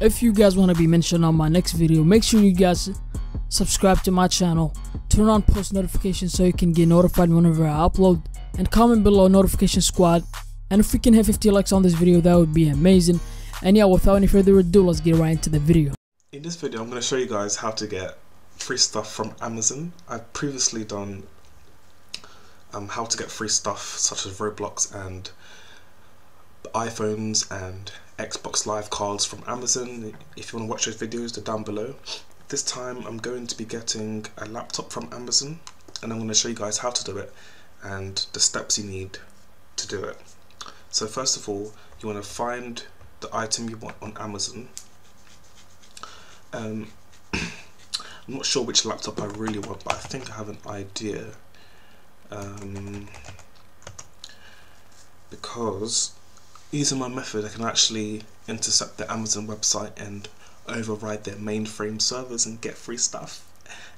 If you guys want to be mentioned on my next video, make sure you guys subscribe to my channel, turn on post notifications so you can get notified whenever I upload, and comment below notification squad. And if we can hit 50 likes on this video, that would be amazing. And yeah, without any further ado, let's get right into the video. In this video, I'm going to show you guys how to get free stuff from Amazon. I've previously done um, how to get free stuff such as Roblox and iPhones and Xbox Live cards from Amazon. If you want to watch those videos, they're down below. This time I'm going to be getting a laptop from Amazon and I'm going to show you guys how to do it and the steps you need to do it. So first of all, you want to find the item you want on Amazon. Um, I'm not sure which laptop I really want, but I think I have an idea. Um, because using my method I can actually intercept the Amazon website and override their mainframe servers and get free stuff.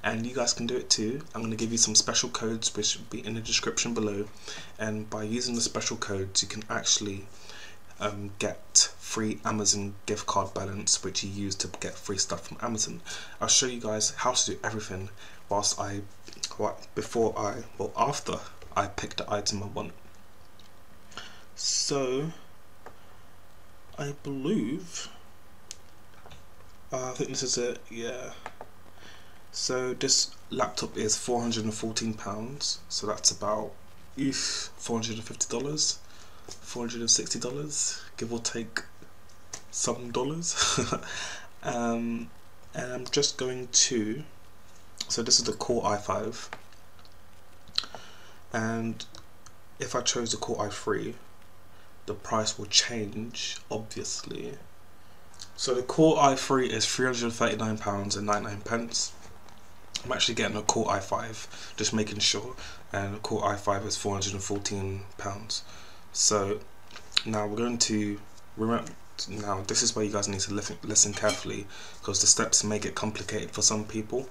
And you guys can do it too. I'm going to give you some special codes which will be in the description below. And by using the special codes you can actually um, get free Amazon gift card balance which you use to get free stuff from Amazon. I'll show you guys how to do everything whilst I well, before I well after I pick the item I want. So I believe uh, I think this is it yeah. So this laptop is 414 pounds so that's about if 450 dollars 460 dollars give or take some dollars. Um, and I'm just going to so this is the Core i5 and if I chose the Core i3 the price will change obviously. So the Core i3 is £339 and 99 pence. I'm actually getting a Core i5 just making sure. And the Core i5 is 414 pounds. So now we're going to remember now this is where you guys need to listen carefully because the steps may get complicated for some people.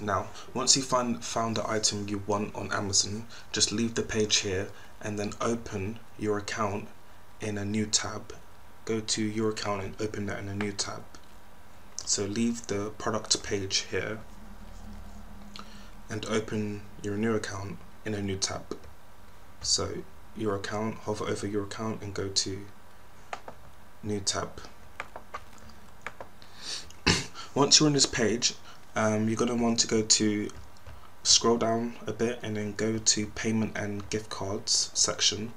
Now once you find found the item you want on Amazon just leave the page here and then open your account in a new tab. Go to your account and open that in a new tab. So leave the product page here and open your new account in a new tab. So your account hover over your account and go to new tab. Once you're on this page um, you're going to want to go to scroll down a bit and then go to payment and gift cards section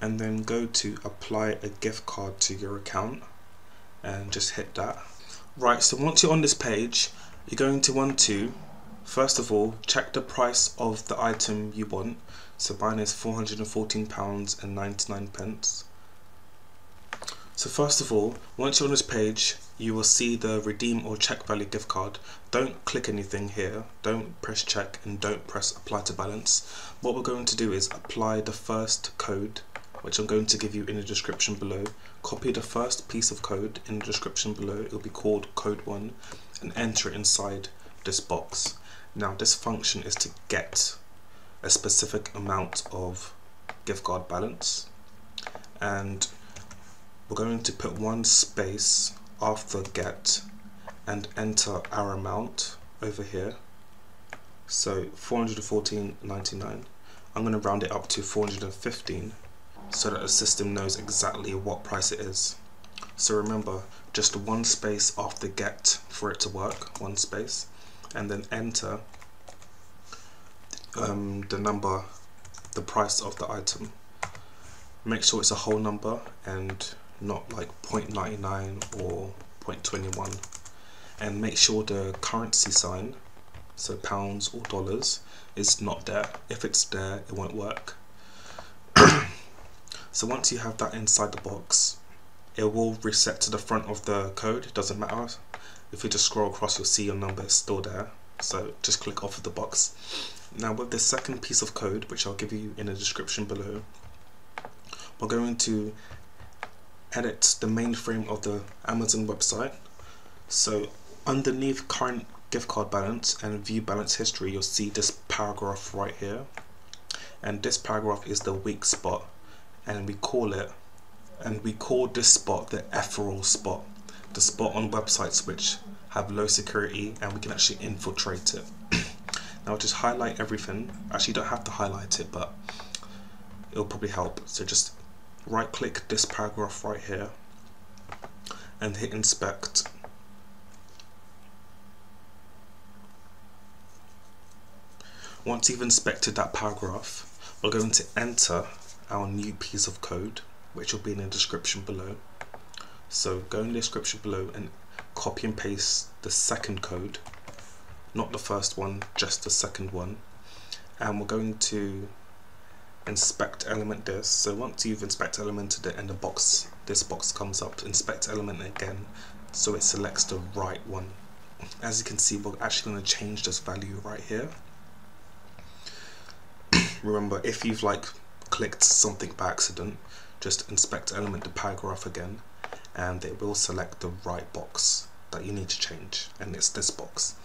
and then go to apply a gift card to your account and just hit that. Right so once you're on this page you're going to want to first of all check the price of the item you want. So mine is 414 pounds and 99 pence. So first of all once you're on this page you will see the redeem or check value gift card. Don't click anything here. Don't press check and don't press apply to balance. What we're going to do is apply the first code which I'm going to give you in the description below. Copy the first piece of code in the description below, it will be called code 1 and enter it inside this box. Now this function is to get a specific amount of gift card balance. And we're going to put one space after get and enter our amount over here. So 414.99 I'm going to round it up to 415 so that the system knows exactly what price it is. So remember, just one space after get for it to work, one space, and then enter um, the number, the price of the item. Make sure it's a whole number and not like 0.99 or 0.21 and make sure the currency sign so pounds or dollars is not there if it's there it won't work so once you have that inside the box it will reset to the front of the code it doesn't matter. If you just scroll across you'll see your number is still there. So just click off of the box. Now with the second piece of code which I'll give you in the description below we're going to edit the mainframe of the Amazon website. So underneath current gift card balance and view balance history you'll see this paragraph right here. And this paragraph is the weak spot and we call it and we call this spot the ephemeral spot the spot on websites which have low security and we can actually infiltrate it. now just highlight everything. Actually don't have to highlight it but it'll probably help. So just right click this paragraph right here and hit inspect Once you've inspected that paragraph, we're going to enter our new piece of code, which will be in the description below. So go in the description below and copy and paste the second code, not the first one, just the second one. And we're going to inspect element this. So once you've inspect elemented it and the box, this box comes up, inspect element again, so it selects the right one. As you can see, we're actually going to change this value right here remember if you've like clicked something by accident just inspect element the paragraph again and it will select the right box that you need to change and it's this box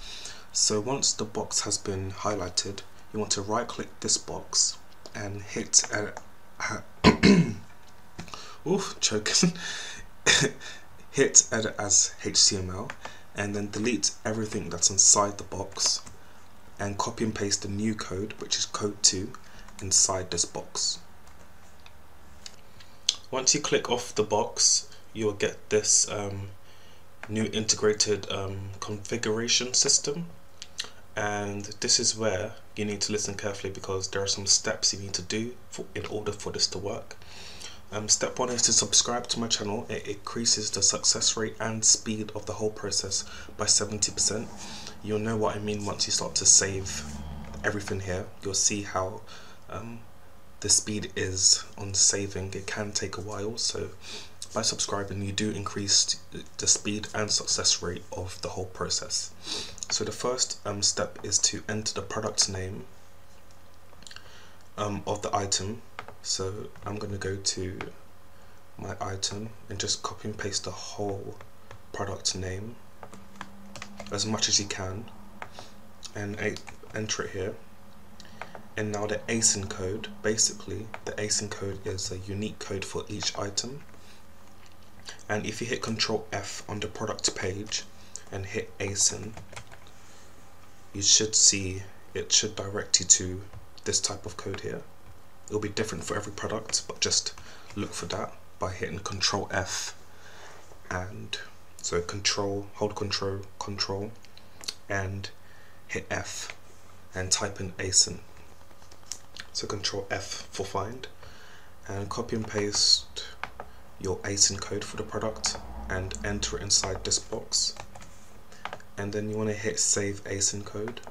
so once the box has been highlighted you want to right click this box and hit edit uh, oof choking hit edit as HTML and then delete everything that's inside the box and copy and paste the new code which is code 2 inside this box. Once you click off the box, you'll get this um, new integrated um, configuration system. And this is where you need to listen carefully because there are some steps you need to do for, in order for this to work. Um, step one is to subscribe to my channel. It increases the success rate and speed of the whole process by 70%. You'll know what I mean once you start to save everything here. You'll see how um, the speed is on saving it can take a while so by subscribing you do increase the speed and success rate of the whole process. So the first um, step is to enter the product name um, of the item. So I'm going to go to my item and just copy and paste the whole product name as much as you can. And enter it here and now the ASIN code, basically the ASIN code is a unique code for each item. And if you hit Control F on the product page and hit ASIN, you should see it should direct you to this type of code here. It'll be different for every product, but just look for that by hitting Control F and so control, hold control, control and hit F and type in ASIN so control F for find and copy and paste your ASIN code for the product and enter it inside this box. And then you want to hit save ASIN code.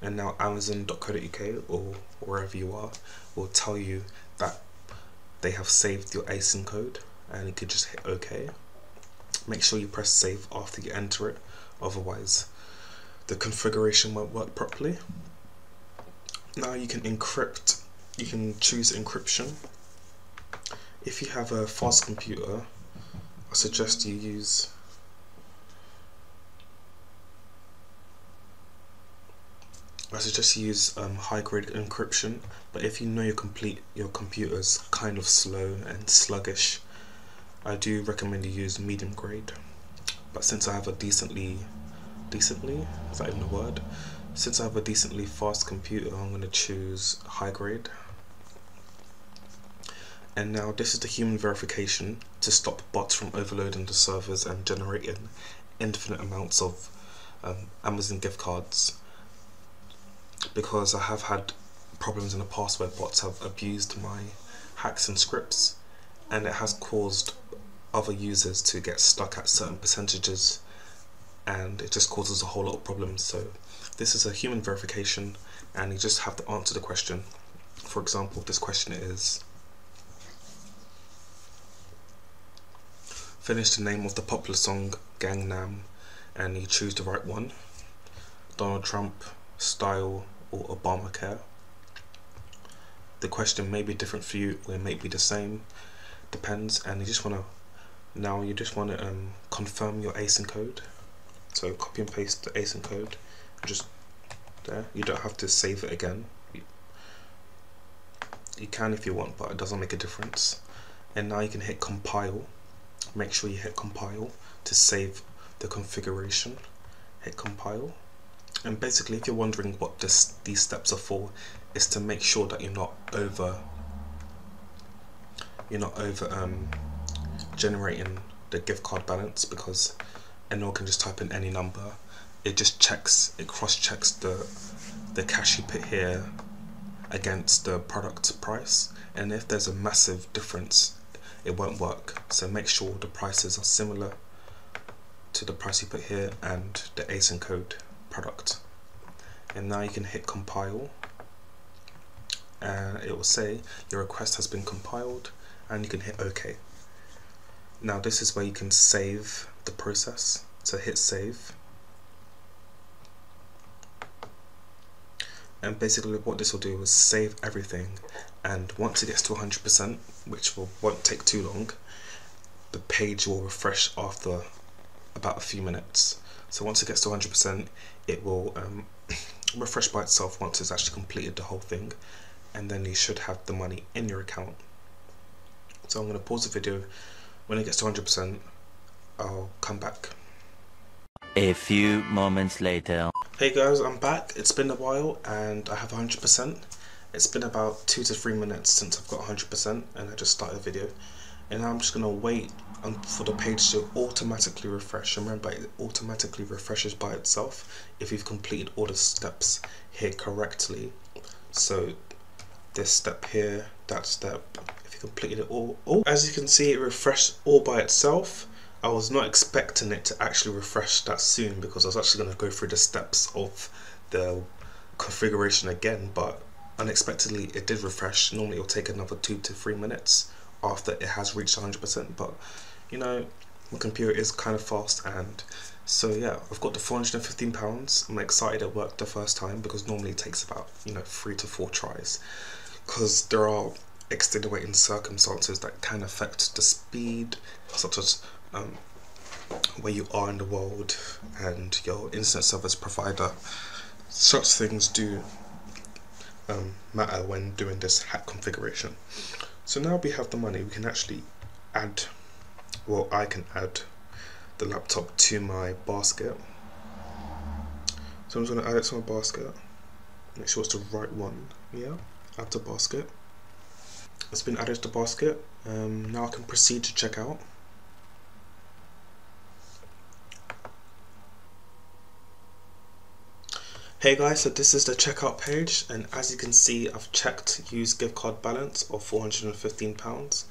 And now amazon.co.uk or wherever you are will tell you that they have saved your ASIN code and you could just hit OK. Make sure you press save after you enter it otherwise the configuration won't work properly now you can encrypt you can choose encryption. If you have a fast computer I suggest you use I suggest you use um, high grade encryption but if you know your complete your computer's kind of slow and sluggish I do recommend you use medium grade. But since I have a decently decently is that even a word since I have a decently fast computer, I'm going to choose high grade. And now this is the human verification to stop bots from overloading the servers and generating infinite amounts of um, Amazon gift cards. Because I have had problems in the past where bots have abused my hacks and scripts and it has caused other users to get stuck at certain percentages and it just causes a whole lot of problems so this is a human verification and you just have to answer the question. For example, this question is finish the name of the popular song Gangnam and you choose the right one. Donald Trump, style or Obamacare. The question may be different for you or it may be the same, depends and you just want to now you just want to um, confirm your ASIN code so copy and paste the ASIN code just there you don't have to save it again. You, can if you want but it doesn't make a difference. And now you can hit compile. Make sure you hit compile to save the configuration. Hit compile. And basically if you're wondering what this these steps are for is to make sure that you're not over you're not over um, generating the gift card balance because anyone can just type in any number it just checks it cross checks the the cash you put here against the product price. And if there's a massive difference it won't work. So make sure the prices are similar to the price you put here and the ASIN code product. And now you can hit compile. And it will say your request has been compiled and you can hit OK. Now this is where you can save the process. So hit save and basically what this will do is save everything. And once it gets to 100% which will, won't take too long the page will refresh after about a few minutes. So once it gets to 100% it will um, refresh by itself once it's actually completed the whole thing. And then you should have the money in your account. So I'm going to pause the video. When it gets to 100% I'll come back. A few moments later. Hey guys, I'm back. It's been a while and I have 100%. It's been about 2 to 3 minutes since I've got 100% and I just started the video. And now I'm just going to wait for the page to automatically refresh. Remember, it automatically refreshes by itself if you've completed all the steps here correctly. So this step here, that step, if you completed it all, all as you can see it refreshed all by itself I was not expecting it to actually refresh that soon because I was actually going to go through the steps of the configuration again but unexpectedly it did refresh. Normally it'll take another two to three minutes after it has reached 100% but you know my computer is kind of fast and so yeah I've got the 415 pounds. I'm excited it worked the first time because normally it takes about you know three to four tries because there are extenuating circumstances that can affect the speed such as um, where you are in the world and your internet service provider. Such things do um, matter when doing this hack configuration. So now we have the money, we can actually add, well I can add the laptop to my basket. So I'm just going to add it to my basket, make sure it's the right one, yeah, add to basket. It's been added to basket, um, now I can proceed to checkout. Hey guys, so this is the checkout page and as you can see I've checked use gift card balance of £415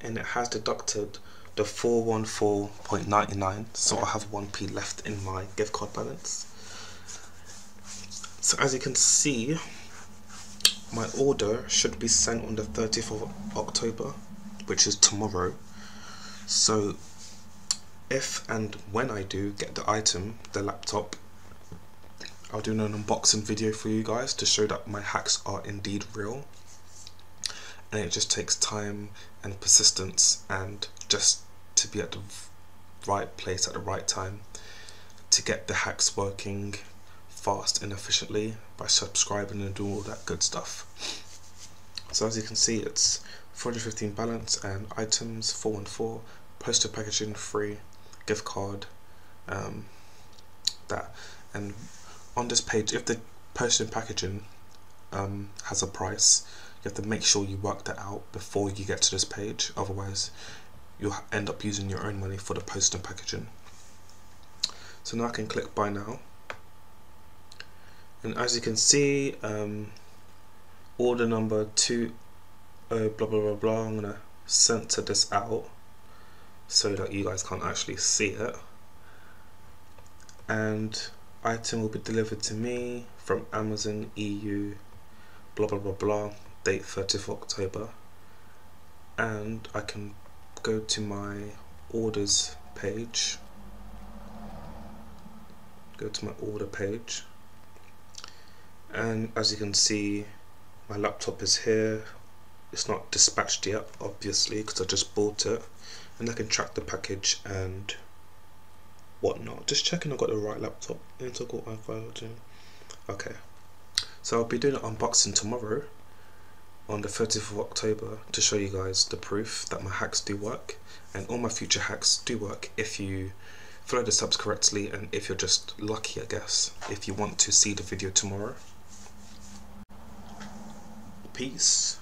and it has deducted the 414.99 so I have 1p left in my gift card balance. So as you can see my order should be sent on the 30th of October which is tomorrow so if and when I do get the item, the laptop I'll do an unboxing video for you guys to show that my hacks are indeed real. And it just takes time and persistence and just to be at the right place at the right time to get the hacks working fast and efficiently by subscribing and doing all that good stuff. So as you can see it's 415 balance and items 414 postal packaging free gift card um, that. And on this page, if the postal packaging um, has a price, you have to make sure you work that out before you get to this page. Otherwise, you'll end up using your own money for the post and packaging. So now I can click buy now. And as you can see, um, order number two, uh, blah blah blah blah. I'm gonna center this out so that you guys can't actually see it. And item will be delivered to me from Amazon EU blah blah blah blah date 30th October. And I can go to my orders page. Go to my order page. And as you can see my laptop is here. It's not dispatched yet obviously because I just bought it. And I can track the package and whatnot. Just checking I've got the right laptop. Integral iFile Okay. So I'll be doing an unboxing tomorrow on the 30th of October to show you guys the proof that my hacks do work and all my future hacks do work if you follow the steps correctly and if you're just lucky I guess if you want to see the video tomorrow. Peace.